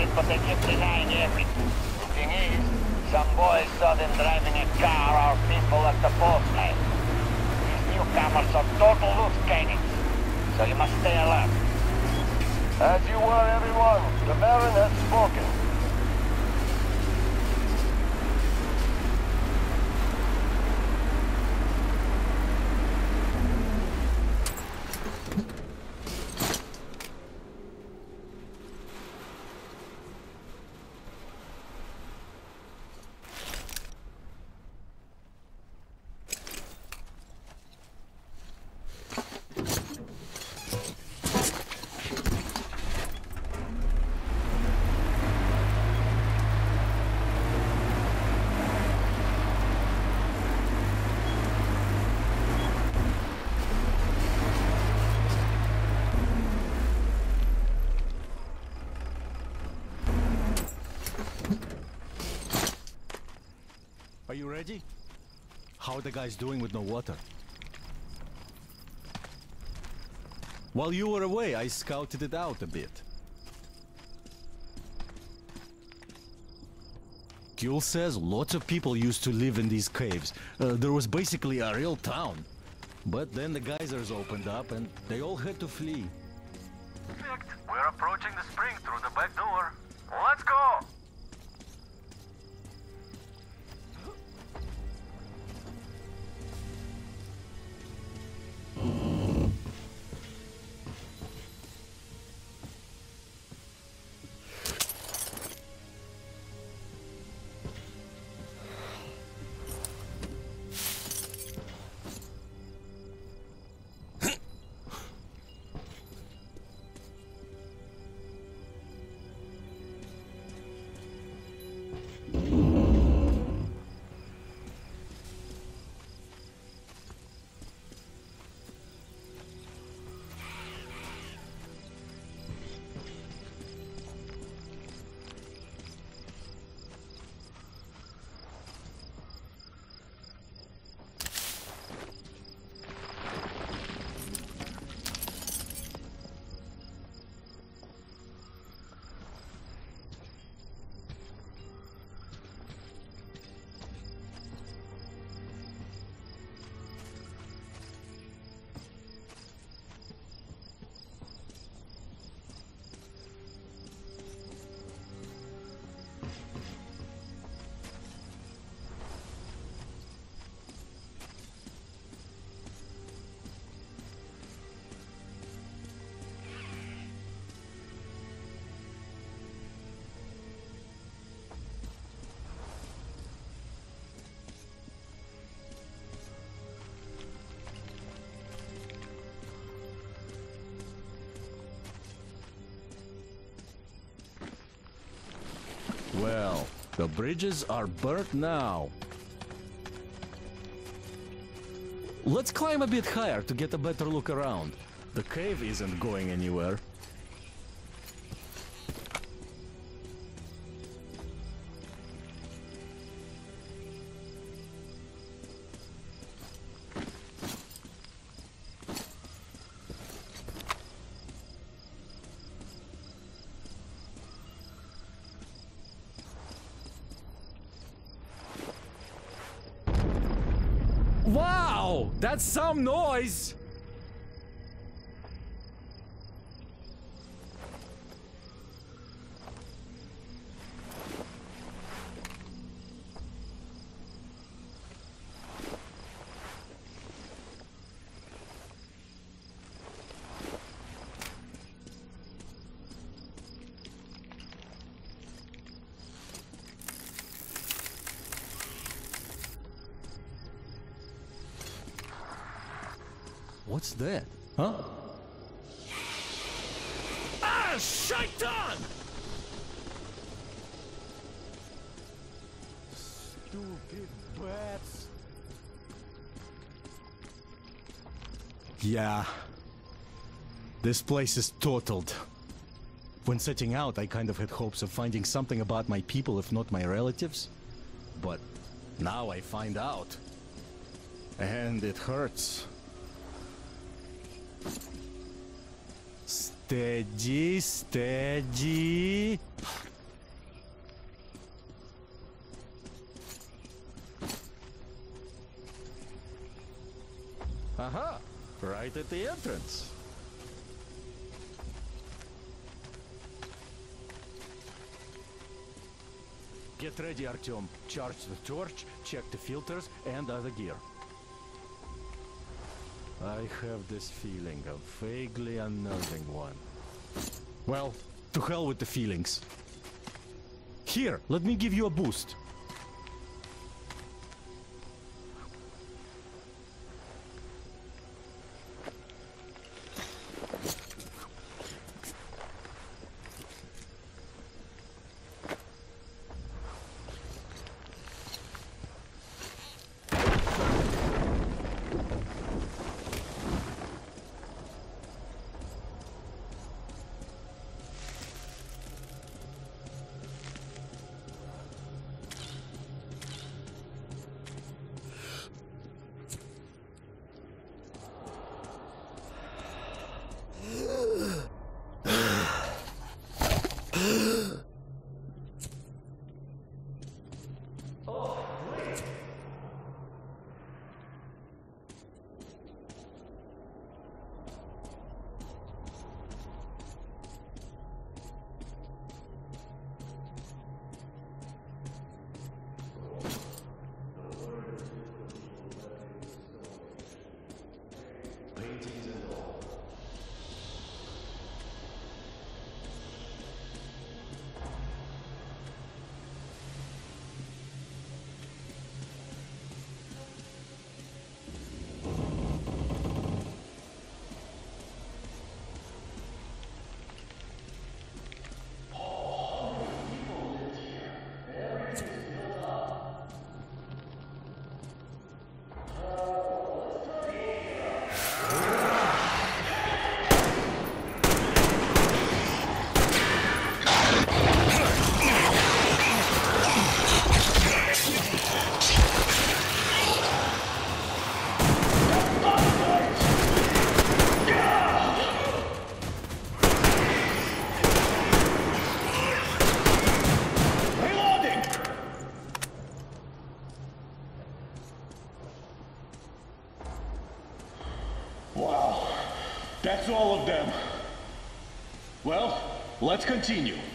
it, but they kept denying everything. The thing is, some boys saw them driving a car our people at the post line. These newcomers are total loose cannons, so you must stay alert. As you were, everyone. The Baron has spoken. Are you ready? How are the guys doing with no water? While you were away, I scouted it out a bit. Giul says lots of people used to live in these caves. Uh, there was basically a real town. But then the geysers opened up and they all had to flee. Perfect. We're approaching the spring through the back door. Let's go! Well, the bridges are burnt now. Let's climb a bit higher to get a better look around. The cave isn't going anywhere. Some What's that? Huh? Ah, shaitan! Stupid bats. Yeah, This place is totaled. When setting out, I kind of had hopes of finding something about my people, if not my relatives. But now I find out. And it hurts. Steady, steady. Aha! Right at the entrance. Get ready, Artyom. Charge the torch, check the filters and other gear. I have this feeling, a vaguely unnerving one. Well, to hell with the feelings. Here, let me give you a boost. Let's continue.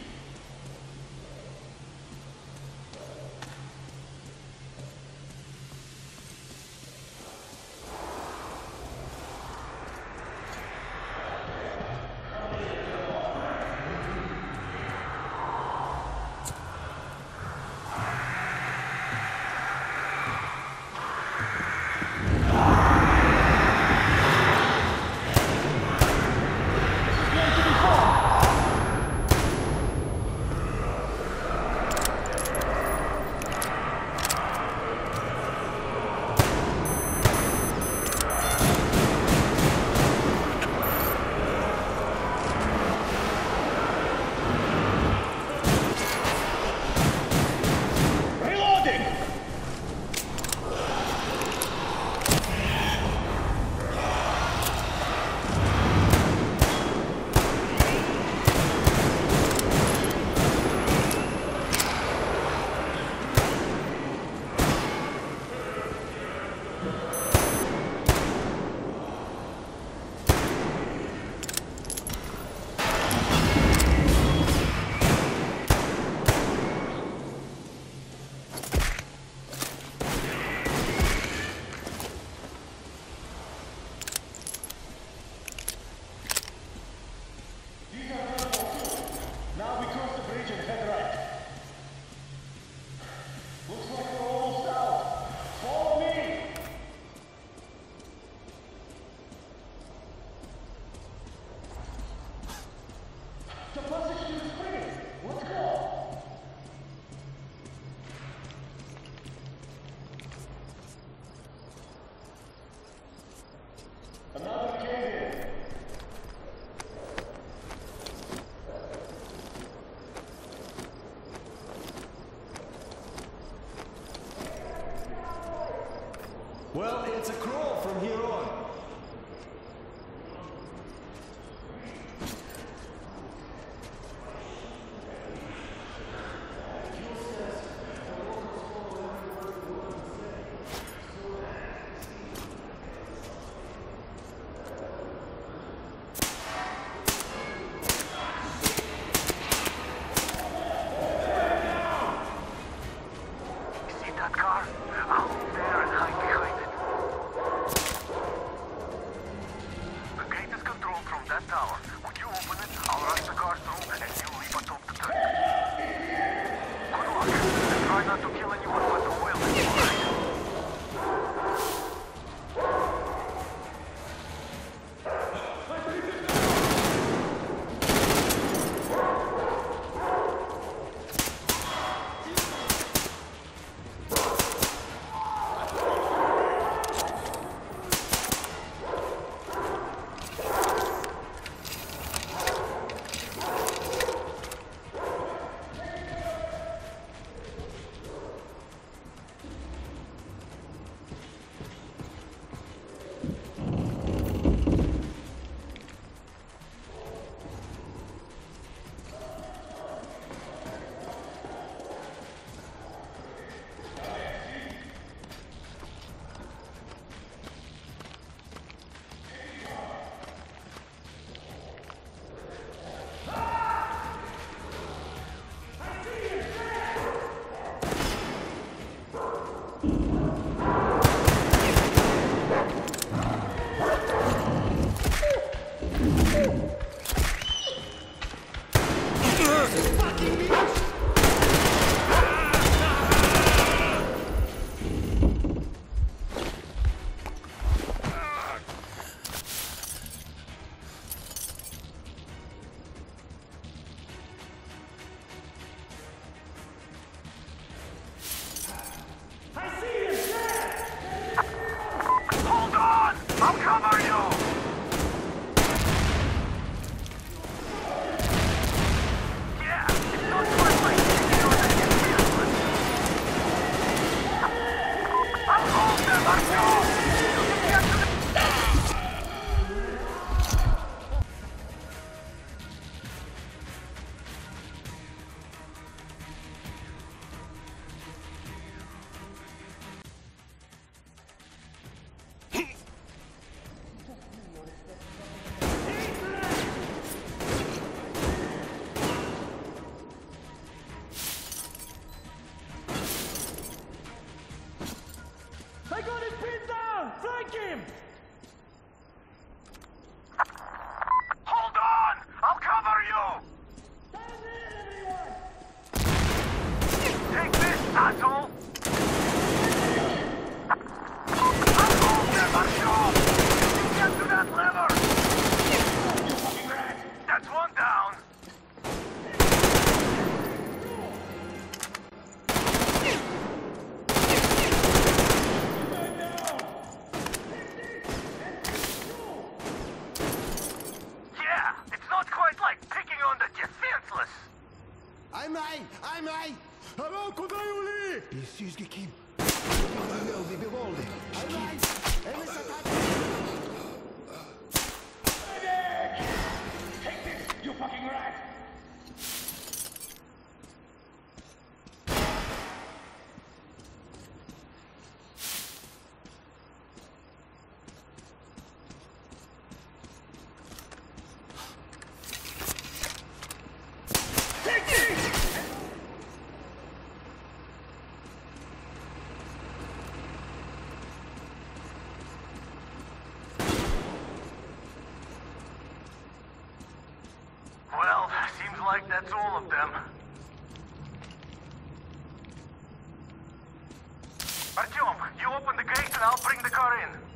Artyom, you open the gate and I'll bring the car in.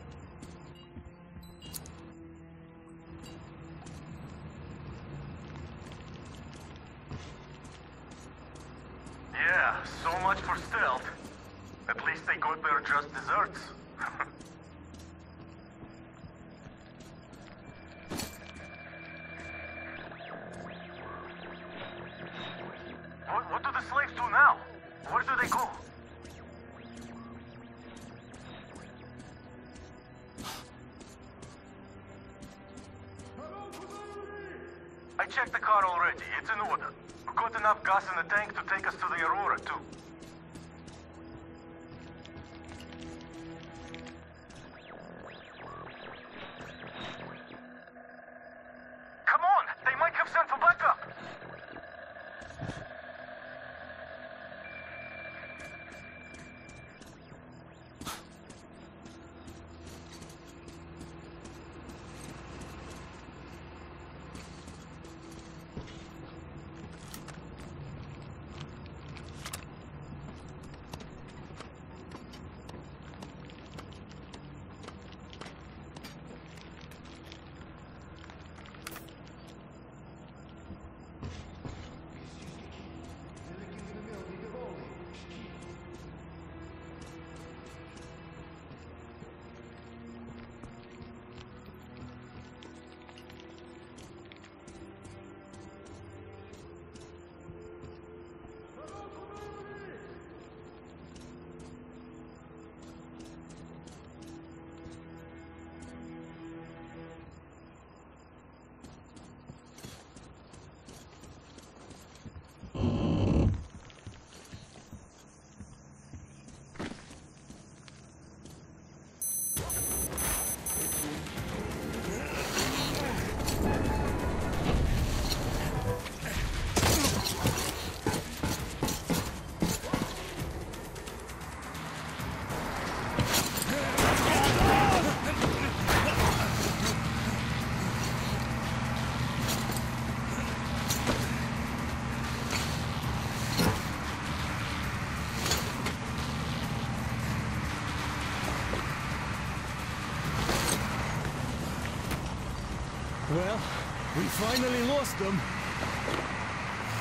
Finally lost them.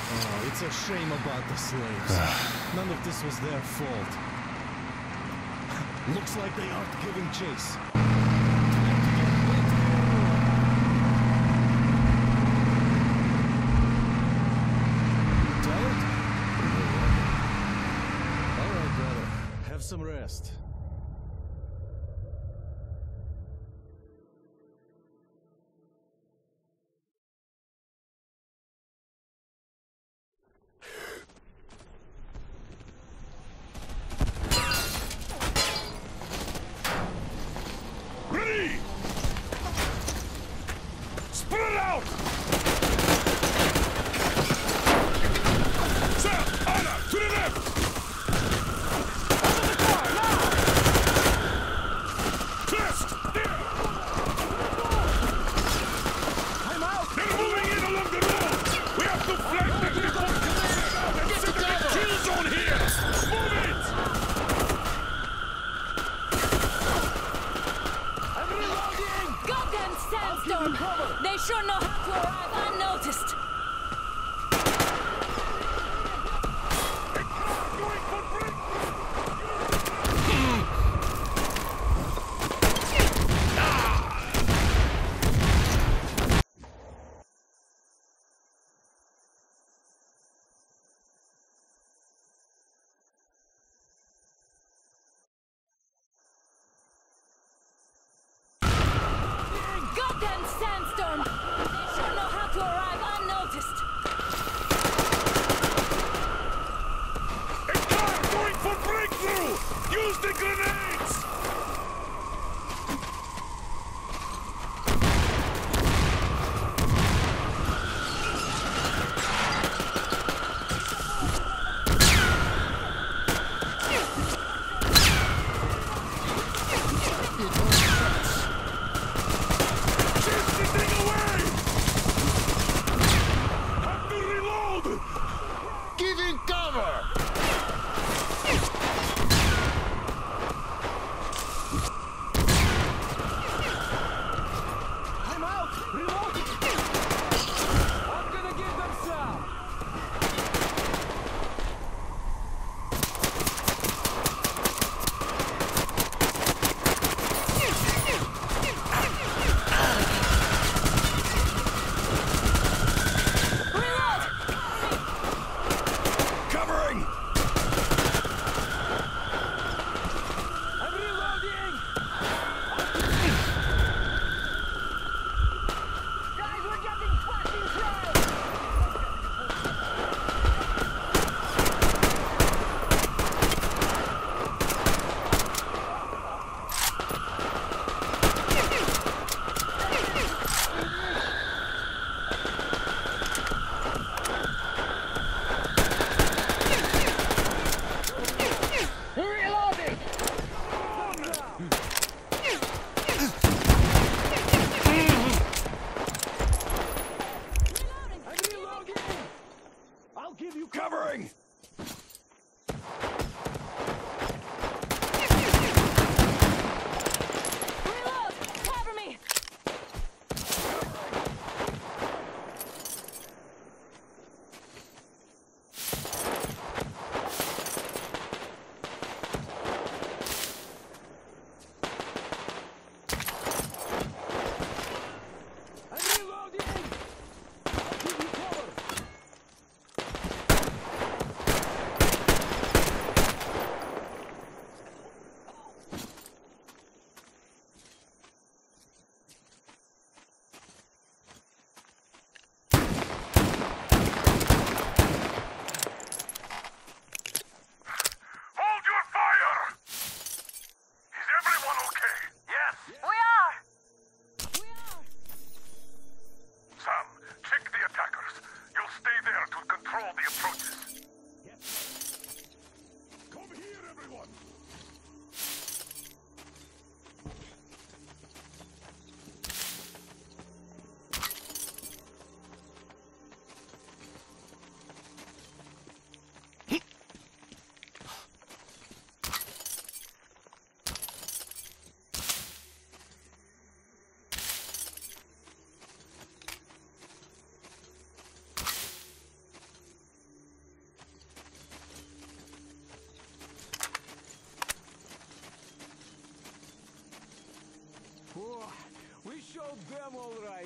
Oh, it's a shame about the slaves. None of this was their fault. Looks like they aren't giving chase. Tired? All right, brother. Have some rest.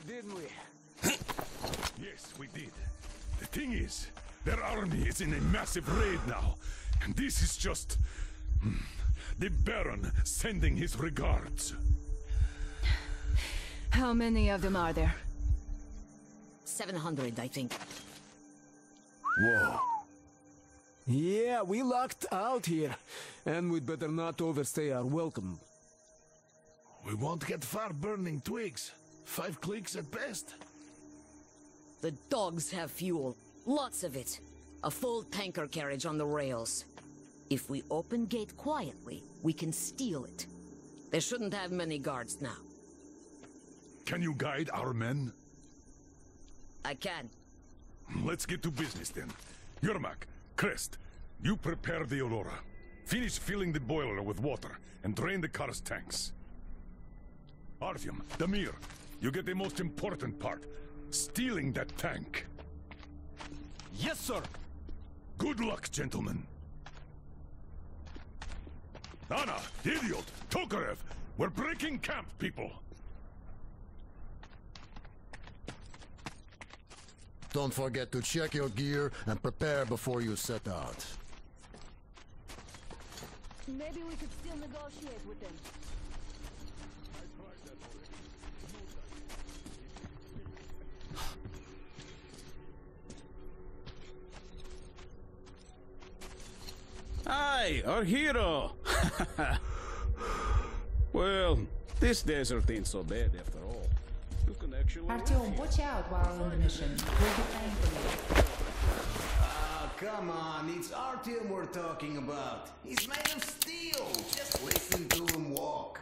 Didn't we? Yes, we did. The thing is, their army is in a massive raid now, and this is just. hmm, the Baron sending his regards. How many of them are there? 700, I think. Whoa. Yeah, we lucked out here. And we'd better not overstay our welcome. We won't get far burning twigs. Five clicks at best. The dogs have fuel. Lots of it. A full tanker carriage on the rails. If we open gate quietly, we can steal it. They shouldn't have many guards now. Can you guide our men? I can. Let's get to business then. Yermak, Krest, you prepare the Aurora. Finish filling the boiler with water and drain the car's tanks. Artyom, Damir, you get the most important part. Stealing that tank. Yes, sir! Good luck, gentlemen. Anna, Idiot, Tokarev, we're breaking camp, people. Don't forget to check your gear and prepare before you set out. Maybe we could still negotiate with them. Aye, our hero! well, this desert ain't so bad after all. You can actually... Artyom, watch out while on the mission. We'll be paying for you. Ah, come on. It's Artyom we're talking about. He's made of steel. Just listen to him walk.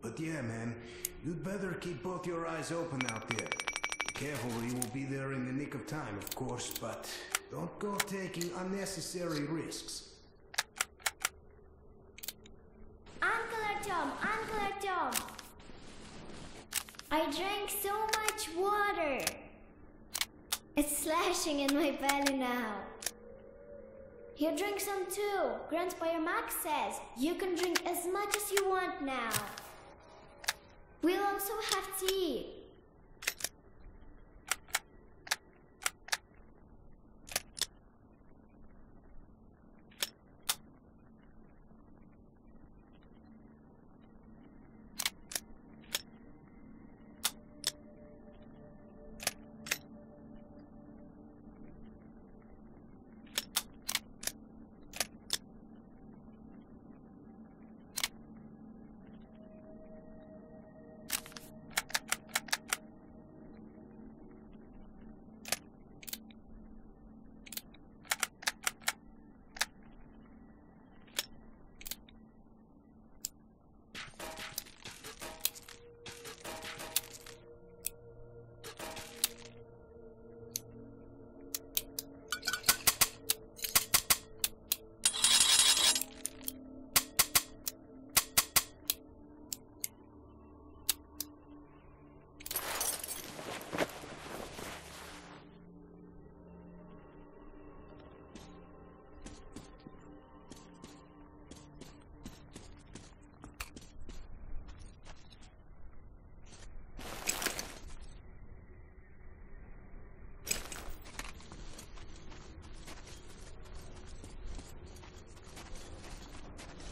But yeah, man, you'd better keep both your eyes open out there. Cavalry will be there in the nick of time, of course, but don't go taking unnecessary risks. Uncle Artyom, Uncle Artyom. I drank so much water. It's slashing in my belly now. You drink some too. Grandpa Max says you can drink as much as you want now. We'll also have tea.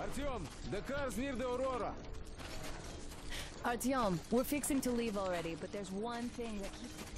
Artyom, the car's near the Aurora. Artyom, we're fixing to leave already, but there's one thing that keeps...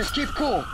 Just keep cool.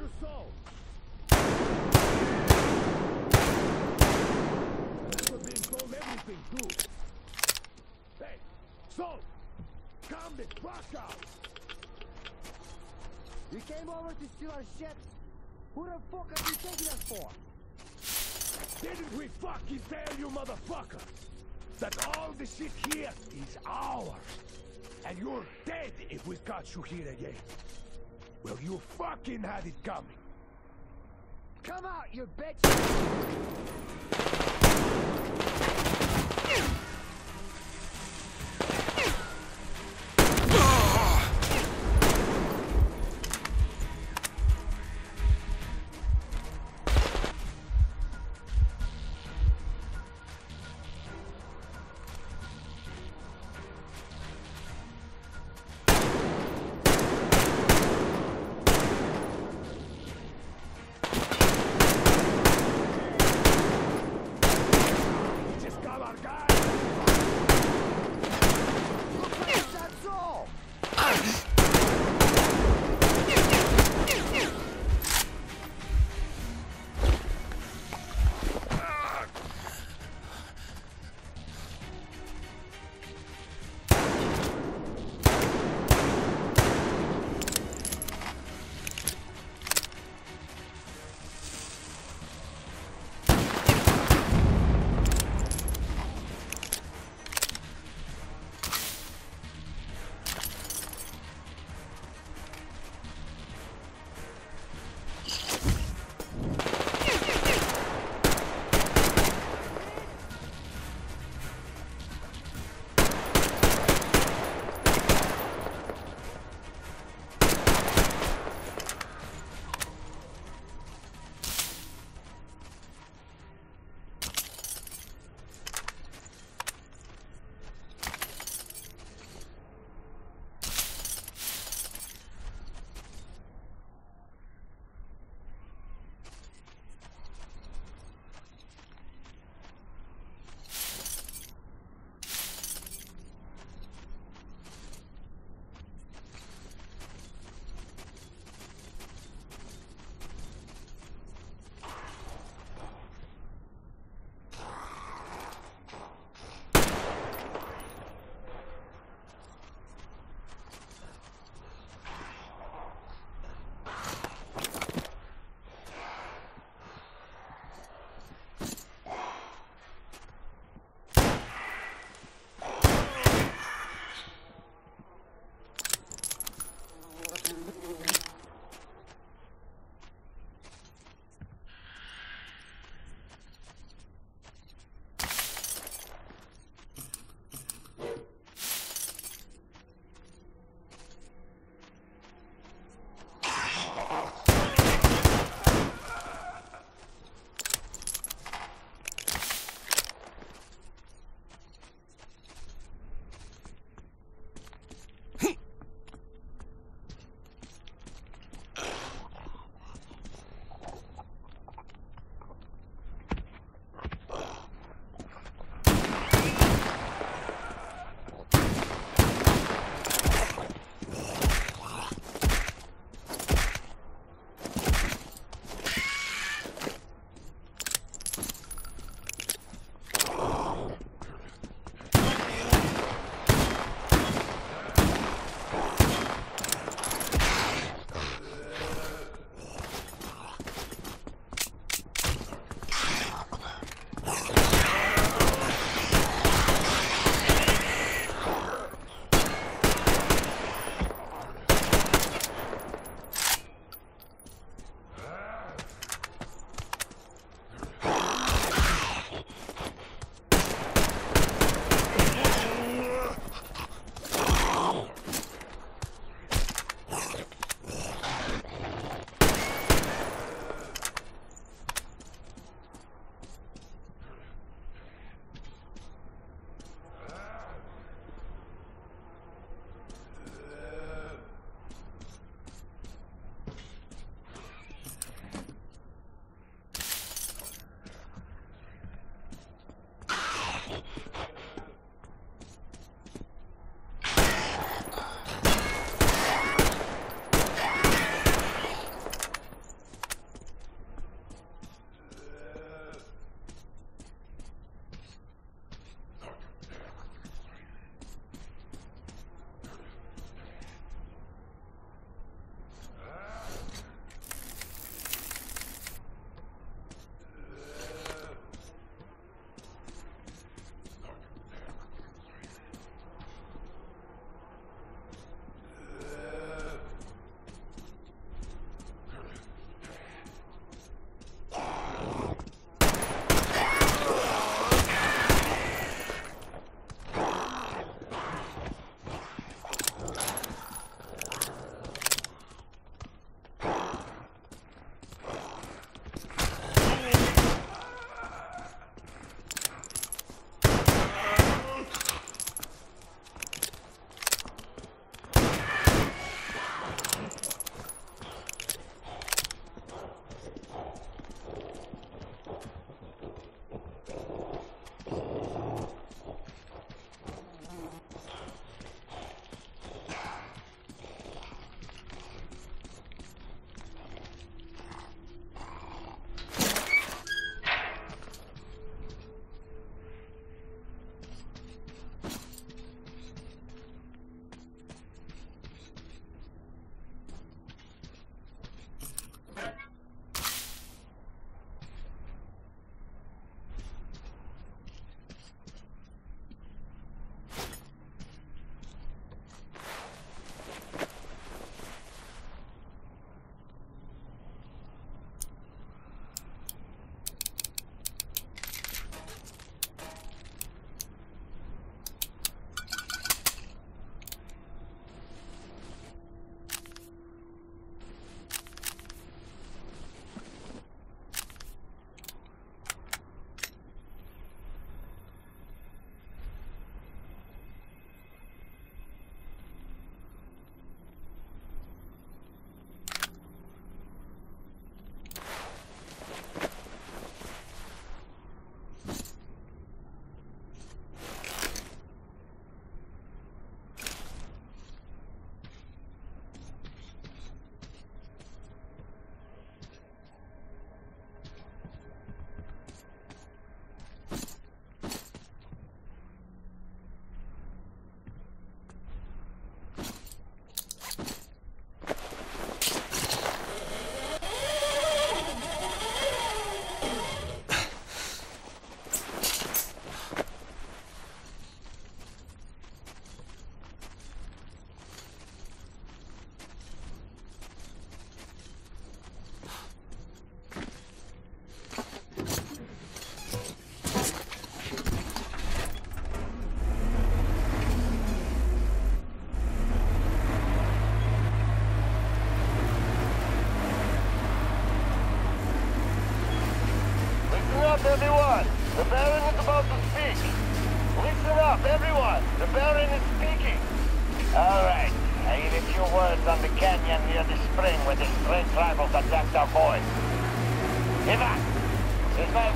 Is that you, Saul? That's told everything. Hey, Saul! Calm the fuck out! You came over to steal our shit? Who the fuck are you taking us for? Didn't we fucking tell you, motherfucker, that all the shit here is ours? And you're dead if we catch you here again. Well, you fucking had it coming. Come out, you bitch!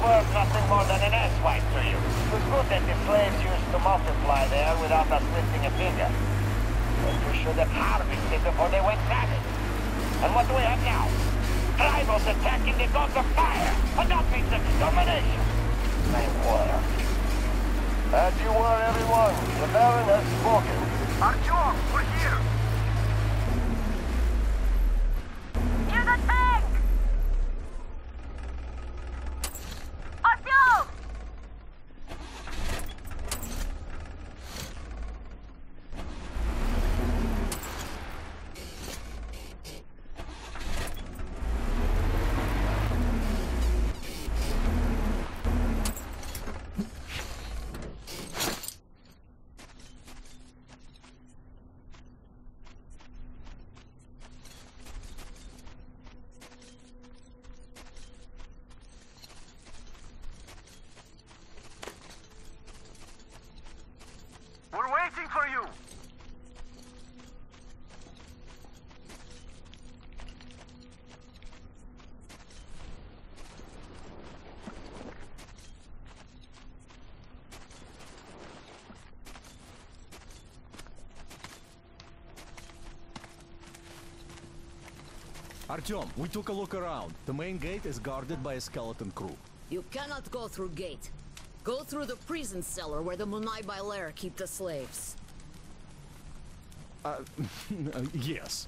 Worth nothing more than an asswipe to you. It was good that the slaves used to multiply there without us lifting a finger. But you should have harvested before they went rabid. And what do we have now? Tribals attacking the gods of fire! And that means extermination! They were. As you were, everyone, the Baron has spoken. Artyom, we're here! Artyom, we took a look around. The main gate is guarded by a skeleton crew. You cannot go through gate. Go through the prison cellar where the Munai Bailer keep the slaves. Uh, yes.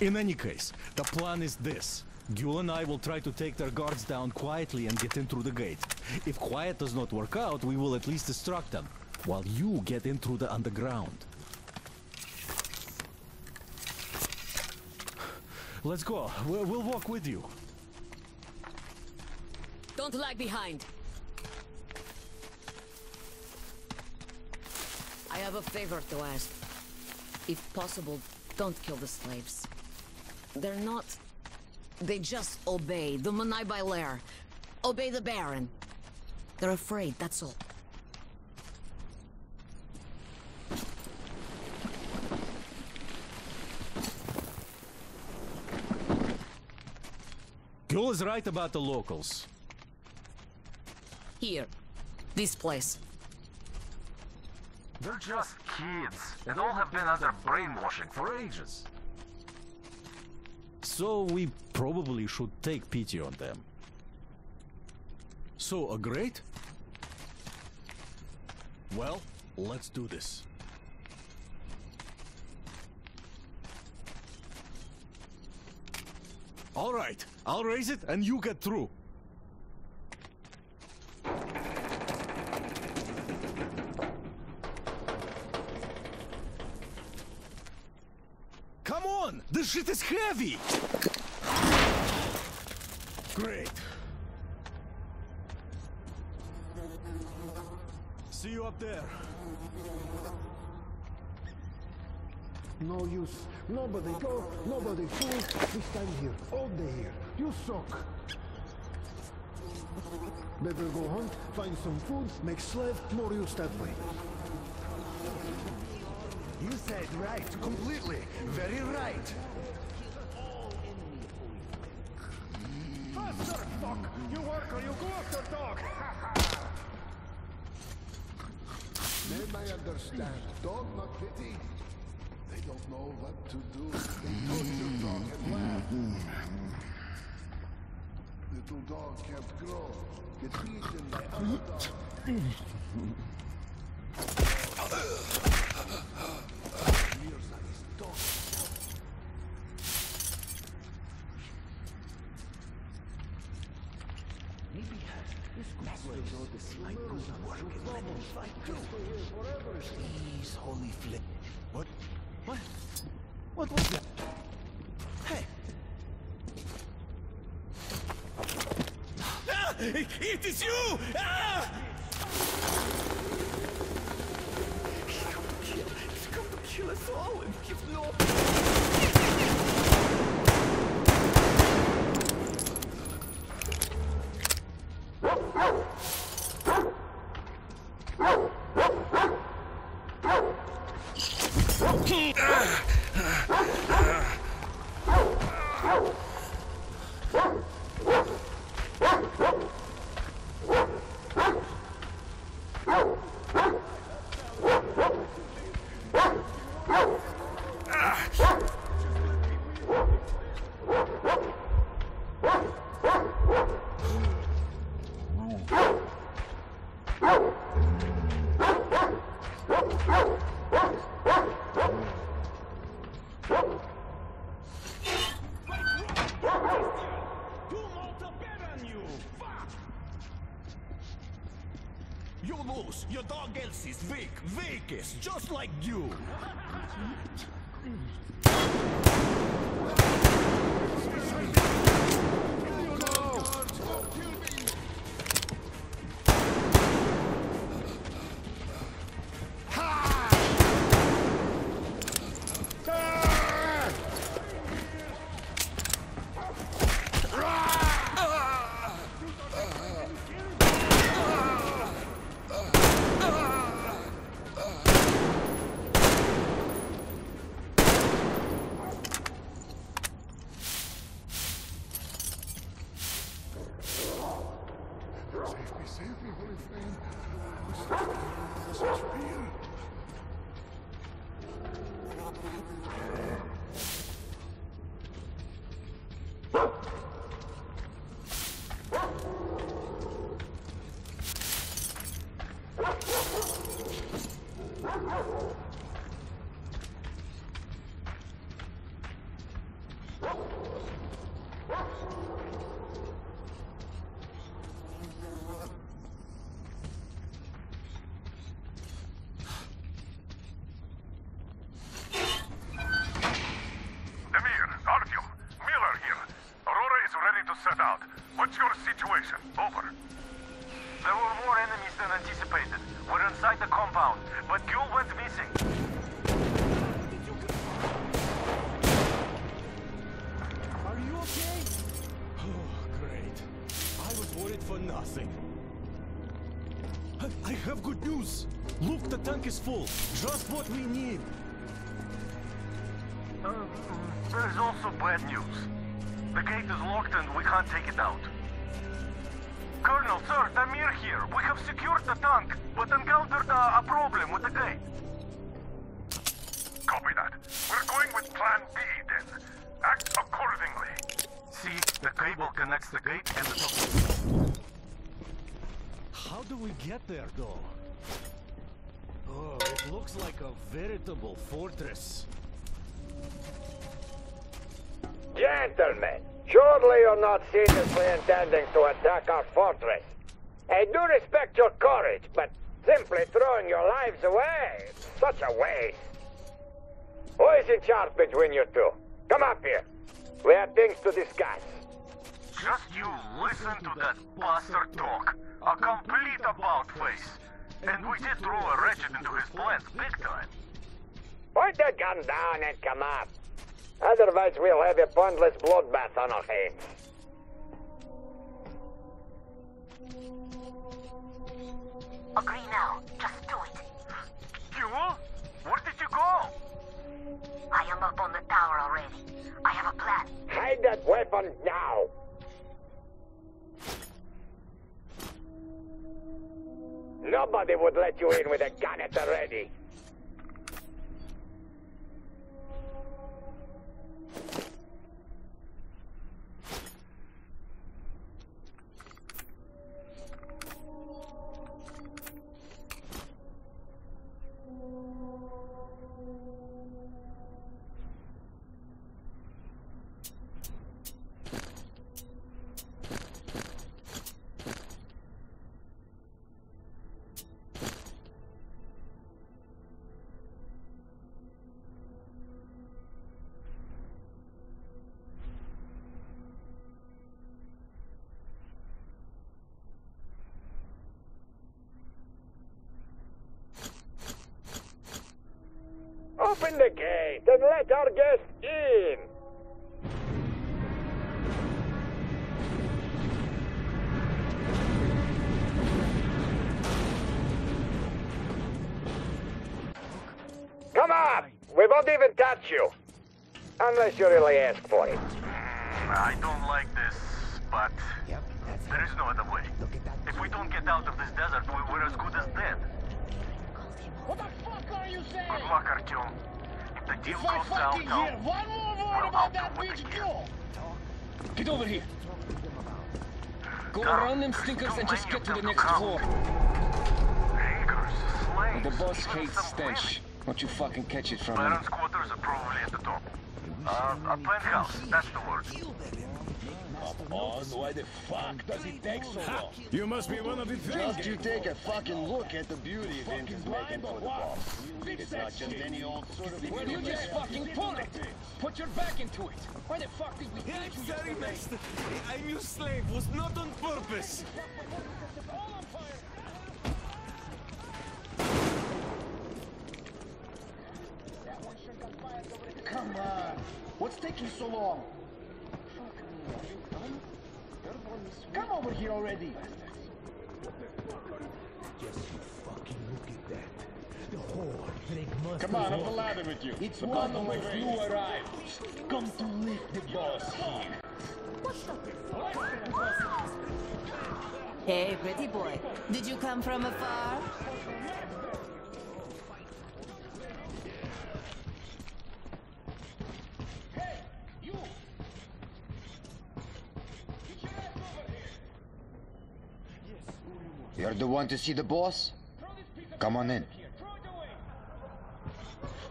In any case, the plan is this. Giul and I will try to take their guards down quietly and get in through the gate. If quiet does not work out, we will at least distract them, while you get in through the underground. Let's go. We'll, we'll walk with you. Don't lag behind. I have a favor to ask. If possible, don't kill the slaves. They're not... They just obey the Manai lair. Obey the Baron. They're afraid, that's all. Giul is right about the locals. Here. This place. They're just kids, and all have been under brainwashing for ages. So we probably should take pity on them. So, a great? Well, let's do this. All right, I'll raise it and you get through. Come on! This shit is heavy! Great. See you up there. No use. Nobody go, nobody fool. We stand here, all day here. You suck. Better go hunt, find some food, make slave, more use that way. You said right, completely. Very right. Faster, fuck! You work or you go after dog! Men I understand. Dog not pity. Don't know what to do. They torture dog and laugh. Little dog can't grow. Get beaten by other dog. Mirza is What was that? Hey! Ah! It is you! Ah! He's come to kill. He's come to kill us all and give no... Dog Elsie's weak, weakest, just like you. The tank is full. Just what we need. Uh, there is also bad news. The gate is locked and we can't take it out. Colonel, sir, Damir here. We have secured the tank, but encountered a, a problem with the gate. Copy that. We're going with Plan B then. Act accordingly. See, the cable connects the gate and the top. How do we get there, though? It looks like a veritable fortress. Gentlemen, surely you're not seriously intending to attack our fortress. I do respect your courage, but simply throwing your lives away, it's such a waste. Who is in charge between you two? Come up here. We have things to discuss. Just you listen to that bastard talk. A complete about face. And we did throw a wretched into his plans big time. Point the gun down and come up. Otherwise, we'll have a pointless bloodbath on our hands. Agree now. Just do it. Giul? Where did you go? I am up on the tower already. I have a plan. Hide that weapon now. Nobody would let you in with a gun at the ready. in. Come on! We won't even touch you. Unless you really ask for it. Mm, I don't like this, but there is no other way. If we don't get out of this desert, we're as good as dead. What the fuck are you saying? Good luck, Artyom. Deal goes fucking down, hear one more word about that bitch, kill. Get over here. Go around them stinkers and just get to the next floor. The boss hates stench. Don't you fucking catch it from him. Baron's quarters Uh, a penthouse, that's the word. Come On, why the fuck does it take so long? You must be one of the three. Just you take a fucking look at the beauty Vint is making for the boss. It's not just any old sort of... Well, you just fucking pull it. Put your back into it. Why the fuck did we Yeah, leave I'm you sorry, yesterday? master. I'm your slave. Was not on purpose. Come. What's taking so long? Come over here already. Just you fucking look at that. The whole Drake must Come on, up the ladder with you. It's The one bottom of of my the new race. arrivals. Come to lift the boss here. Hey, pretty boy. Did you come from afar? You're the one to see the boss? Come on in.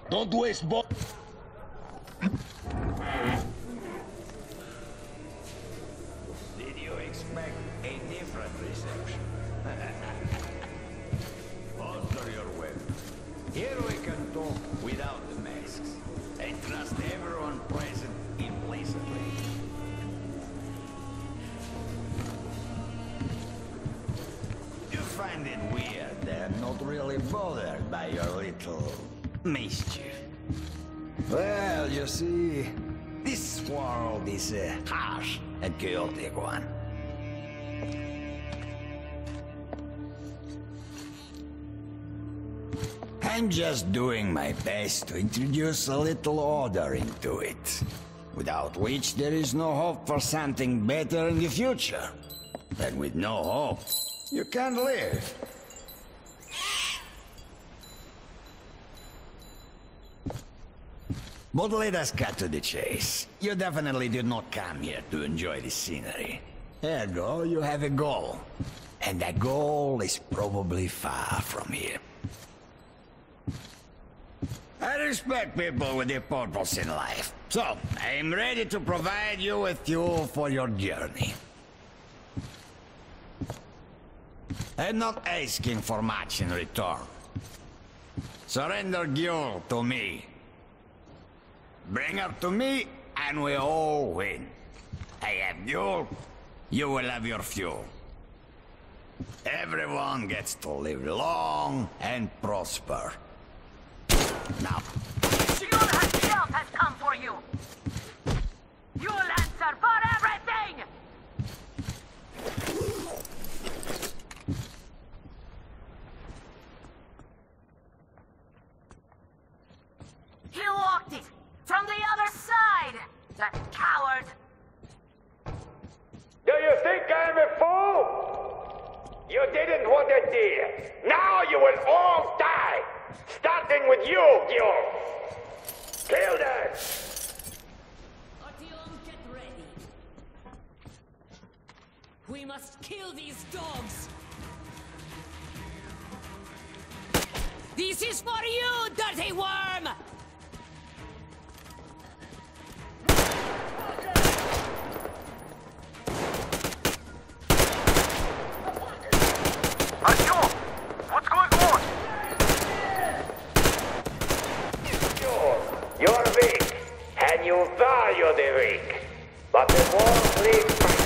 Don't waste bo- Did you expect a different reception? Alter your weapon. Here we your little mischief. Well, you see, this world is a harsh and chaotic one. I'm just doing my best to introduce a little order into it, without which there is no hope for something better in the future. And with no hope, you can't live. But let us cut to the chase. You definitely did not come here to enjoy the scenery. Ergo, you have a goal. And that goal is probably far from here. I respect people with a purpose in life. So, I am ready to provide you with fuel for your journey. I'm not asking for much in return. Surrender Giul to me. Bring her to me, and we all win. I have Giul, you will have your fuel. Everyone gets to live long and prosper. Now, herself has come for you! You'll answer for everything! He locked it! From the other side! That coward! Do you think I'm a fool? You didn't want a deal. Now you will all die. Starting with you, Gil. Kill them. Artyom, get ready. We must kill these dogs. This is for you, dirty worm! You value the weak. But the war leads by.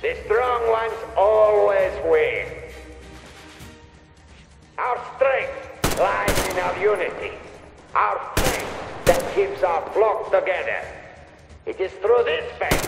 The strong ones always win. Our strength lies in our unity. Our faith that keeps our flock together. It is through this faith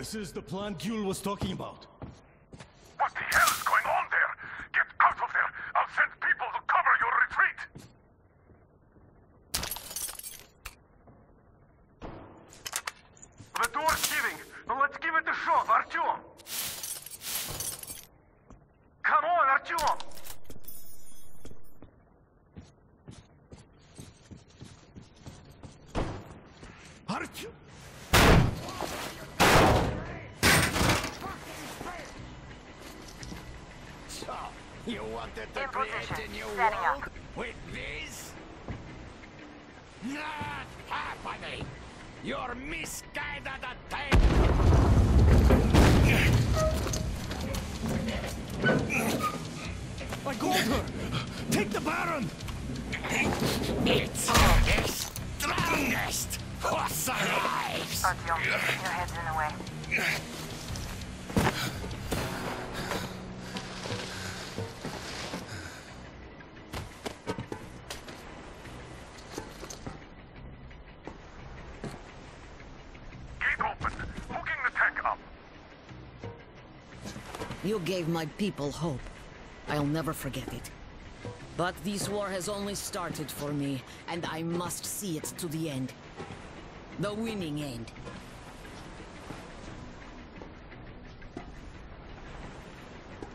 this is the plant Giul was talking about. What the hell is going on there? Get out of there! I'll send people to cover your retreat! The door's giving. Now let's give it a shot, Artyom. Come on, Artyom. Artyom! So, you wanted to In create position. a new Setting up. world with this? Not happening! Your misguided attempt! I got her! Take the Baron! It's the my people hope. I'll never forget it. But this war has only started for me, and I must see it to the end. The winning end.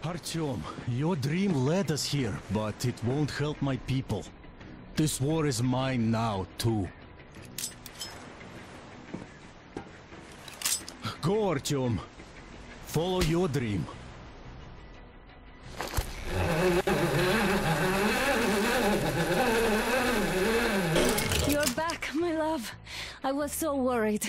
Artyom, your dream led us here, but it won't help my people. This war is mine now, too. Go, Artyom. Follow your dream. Was so worried.